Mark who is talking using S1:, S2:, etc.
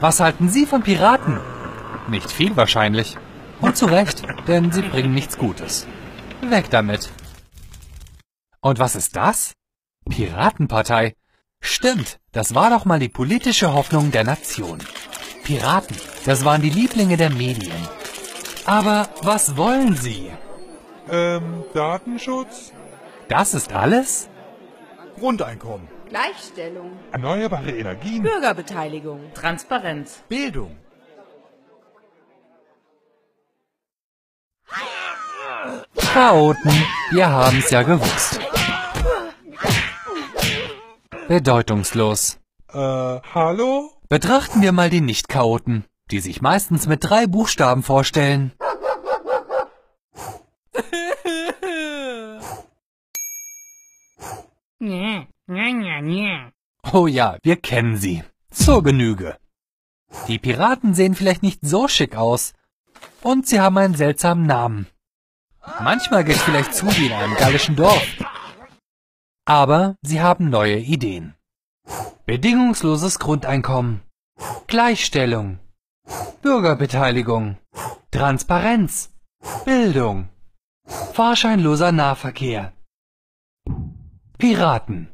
S1: Was halten Sie von Piraten? Nicht viel wahrscheinlich. Und zu Recht, denn sie bringen nichts Gutes. Weg damit. Und was ist das? Piratenpartei. Stimmt, das war doch mal die politische Hoffnung der Nation. Piraten, das waren die Lieblinge der Medien. Aber was wollen sie?
S2: Ähm, Datenschutz?
S1: Das ist alles?
S2: Grundeinkommen.
S3: Gleichstellung,
S2: Erneuerbare Energien.
S3: Bürgerbeteiligung,
S4: Transparenz.
S2: Bildung.
S1: Chaoten, wir haben's ja gewusst. Bedeutungslos.
S2: Äh, hallo?
S1: Betrachten wir mal die Nicht-Chaoten, die sich meistens mit drei Buchstaben vorstellen.
S4: Nee.
S1: Oh ja, wir kennen sie. Zur Genüge. Die Piraten sehen vielleicht nicht so schick aus. Und sie haben einen seltsamen Namen. Manchmal geht's vielleicht zu wie in einem gallischen Dorf. Aber sie haben neue Ideen. Bedingungsloses Grundeinkommen. Gleichstellung. Bürgerbeteiligung. Transparenz. Bildung. Fahrscheinloser Nahverkehr. Piraten.